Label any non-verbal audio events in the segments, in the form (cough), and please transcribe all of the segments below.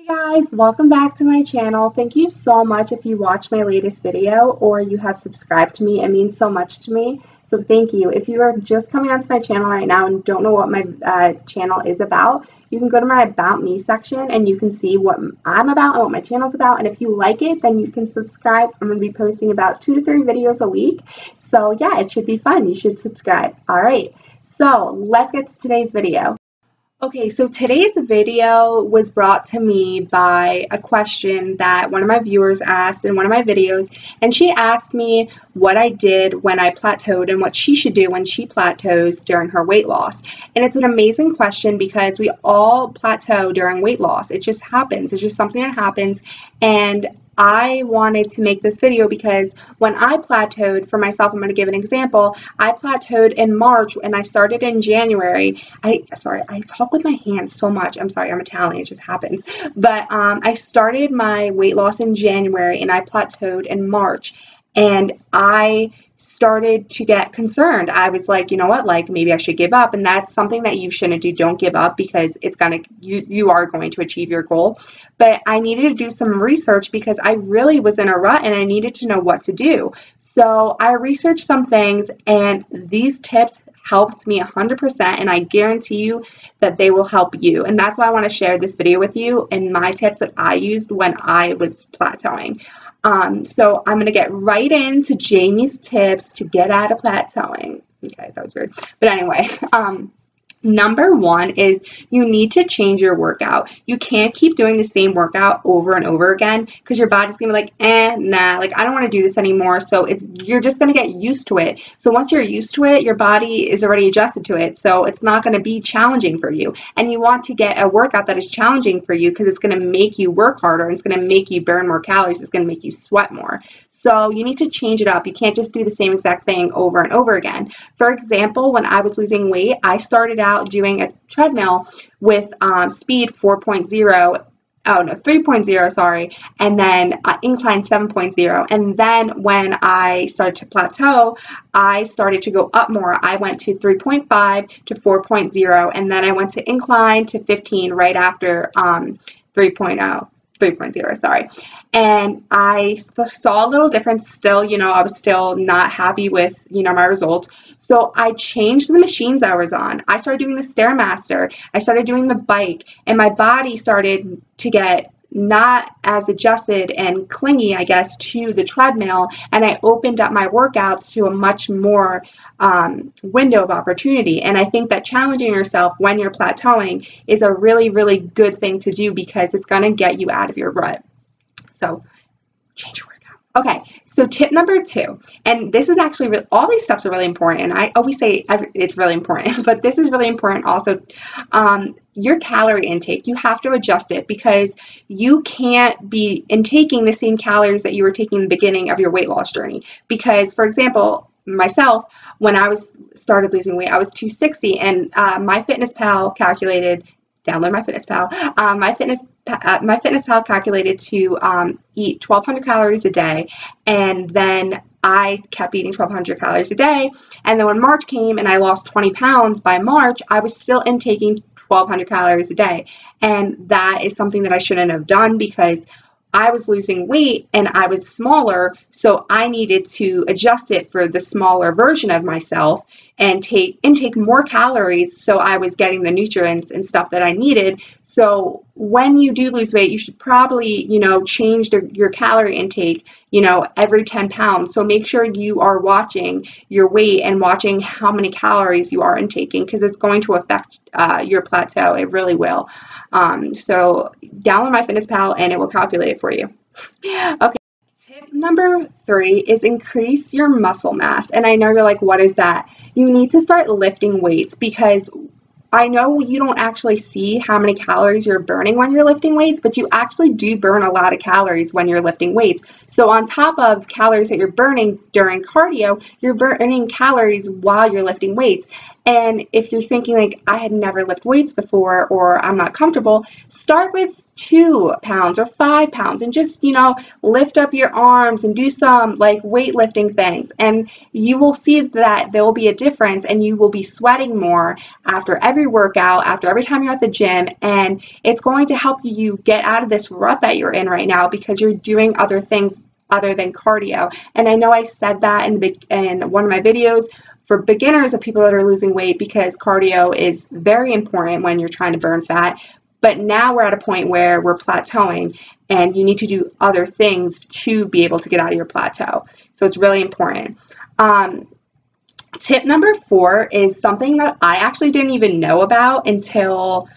Hey guys, welcome back to my channel. Thank you so much if you watched my latest video or you have subscribed to me. It means so much to me. So thank you. If you are just coming onto my channel right now and don't know what my uh, channel is about, you can go to my About Me section and you can see what I'm about and what my channel is about. And if you like it, then you can subscribe. I'm going to be posting about two to three videos a week. So yeah, it should be fun. You should subscribe. All right. So let's get to today's video. Okay, so today's video was brought to me by a question that one of my viewers asked in one of my videos, and she asked me what I did when I plateaued and what she should do when she plateaus during her weight loss. And it's an amazing question because we all plateau during weight loss. It just happens. It's just something that happens, and I wanted to make this video because when I plateaued for myself, I'm going to give an example. I plateaued in March and I started in January. I sorry, I talk with my hands so much. I'm sorry, I'm Italian. It just happens. But um, I started my weight loss in January and I plateaued in March. And I started to get concerned. I was like, you know what, like maybe I should give up. And that's something that you shouldn't do. Don't give up because it's gonna you you are going to achieve your goal. But I needed to do some research because I really was in a rut and I needed to know what to do. So I researched some things and these tips helped me 100% and I guarantee you that they will help you. And that's why I want to share this video with you and my tips that I used when I was plateauing. Um, so I'm going to get right into Jamie's tips to get out of plateauing. Okay, that was weird. But anyway, (laughs) um, Number one is you need to change your workout. You can't keep doing the same workout over and over again because your body's gonna be like, eh, nah, like I don't want to do this anymore. So it's you're just gonna get used to it. So once you're used to it, your body is already adjusted to it. So it's not gonna be challenging for you. And you want to get a workout that is challenging for you because it's gonna make you work harder and it's gonna make you burn more calories. It's gonna make you sweat more. So you need to change it up. You can't just do the same exact thing over and over again. For example, when I was losing weight, I started out doing a treadmill with um, speed 4.0 oh no 3.0 sorry and then uh, incline 7.0 and then when i started to plateau i started to go up more i went to 3.5 to 4.0 and then i went to incline to 15 right after um, 3.0 3.0 sorry and I saw a little difference still, you know, I was still not happy with, you know, my results. So I changed the machines I was on. I started doing the Stairmaster. I started doing the bike and my body started to get not as adjusted and clingy, I guess, to the treadmill. And I opened up my workouts to a much more um, window of opportunity. And I think that challenging yourself when you're plateauing is a really, really good thing to do because it's going to get you out of your rut. So change your workout. Okay, so tip number two, and this is actually all these steps are really important. And I always say it's really important, (laughs) but this is really important also. Um, your calorie intake, you have to adjust it because you can't be intaking the same calories that you were taking in the beginning of your weight loss journey. Because, for example, myself, when I was started losing weight, I was 260, and uh, MyFitnessPal calculated download MyFitnessPal. Um, my fitness uh, MyFitnessPal calculated to um, eat 1,200 calories a day, and then I kept eating 1,200 calories a day. And then when March came and I lost 20 pounds by March, I was still intaking 1,200 calories a day, and that is something that I shouldn't have done because I was losing weight and I was smaller, so I needed to adjust it for the smaller version of myself and take intake more calories so I was getting the nutrients and stuff that I needed. So when you do lose weight, you should probably, you know, change the, your calorie intake, you know, every 10 pounds. So make sure you are watching your weight and watching how many calories you are intaking because it's going to affect uh, your plateau. It really will. Um, so download MyFitnessPal and it will calculate it for you. (laughs) okay. Tip number three is increase your muscle mass. And I know you're like, what is that? You need to start lifting weights because I know you don't actually see how many calories you're burning when you're lifting weights, but you actually do burn a lot of calories when you're lifting weights. So, on top of calories that you're burning during cardio, you're burning calories while you're lifting weights. And if you're thinking like, I had never lifted weights before or I'm not comfortable, start with two pounds or five pounds and just, you know, lift up your arms and do some like weightlifting things. And you will see that there will be a difference and you will be sweating more after every workout, after every time you're at the gym. And it's going to help you get out of this rut that you're in right now because you're doing other things other than cardio. And I know I said that in, in one of my videos, for beginners of people that are losing weight because cardio is very important when you're trying to burn fat. But now we're at a point where we're plateauing and you need to do other things to be able to get out of your plateau. So it's really important. Um, tip number four is something that I actually didn't even know about until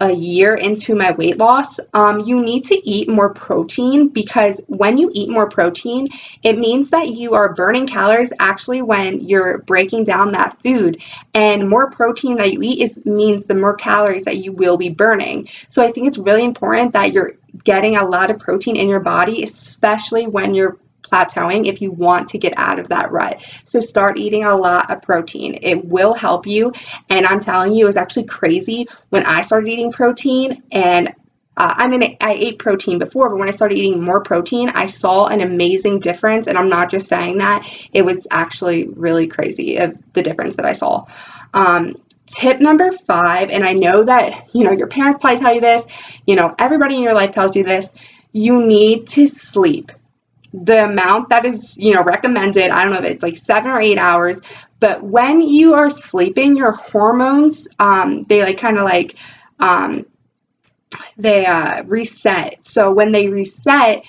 a year into my weight loss, um, you need to eat more protein because when you eat more protein, it means that you are burning calories actually when you're breaking down that food. And more protein that you eat is, means the more calories that you will be burning. So I think it's really important that you're getting a lot of protein in your body, especially when you're plateauing if you want to get out of that rut. So start eating a lot of protein. It will help you. And I'm telling you, it was actually crazy when I started eating protein and uh, I mean, I ate protein before, but when I started eating more protein, I saw an amazing difference. And I'm not just saying that, it was actually really crazy of the difference that I saw. Um, tip number five, and I know that, you know, your parents probably tell you this, you know, everybody in your life tells you this, you need to sleep the amount that is, you know, recommended, I don't know if it's like seven or eight hours, but when you are sleeping, your hormones, um, they like kind of like, um, they uh, reset. So when they reset,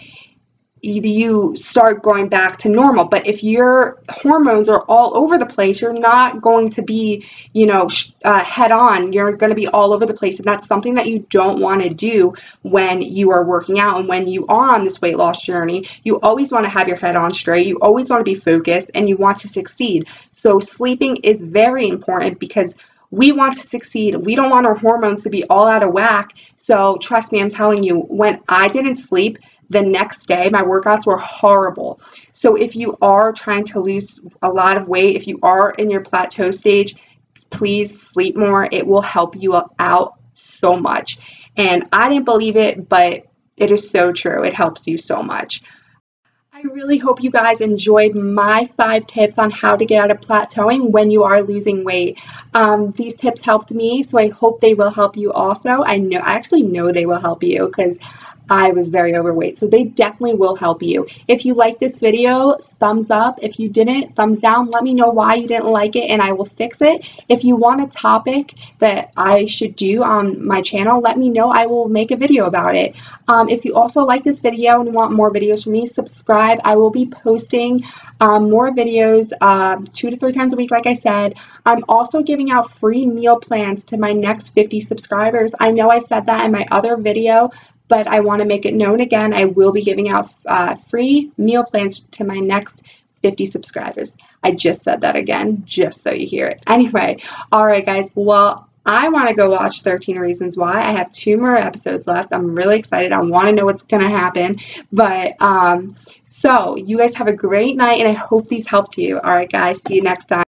you start going back to normal. But if your hormones are all over the place, you're not going to be, you know, uh, head on. You're going to be all over the place. And that's something that you don't want to do when you are working out and when you are on this weight loss journey. You always want to have your head on straight. You always want to be focused and you want to succeed. So sleeping is very important because we want to succeed. We don't want our hormones to be all out of whack. So trust me, I'm telling you, when I didn't sleep, the next day, my workouts were horrible. So if you are trying to lose a lot of weight, if you are in your plateau stage, please sleep more. It will help you out so much. And I didn't believe it, but it is so true. It helps you so much. I really hope you guys enjoyed my five tips on how to get out of plateauing when you are losing weight. Um, these tips helped me, so I hope they will help you also. I know I actually know they will help you because I was very overweight. So they definitely will help you. If you like this video, thumbs up. If you didn't, thumbs down. Let me know why you didn't like it and I will fix it. If you want a topic that I should do on my channel, let me know. I will make a video about it. Um, if you also like this video and want more videos from me, subscribe. I will be posting um, more videos uh, two to three times a week, like I said. I'm also giving out free meal plans to my next 50 subscribers. I know I said that in my other video, but I want to make it known again. I will be giving out uh, free meal plans to my next 50 subscribers. I just said that again, just so you hear it. (laughs) Anyway, all right, guys. Well, I want to go watch 13 Reasons Why. I have two more episodes left. I'm really excited. I want to know what's going to happen. But, um, so you guys have a great night, and I hope these helped you. All right, guys. See you next time.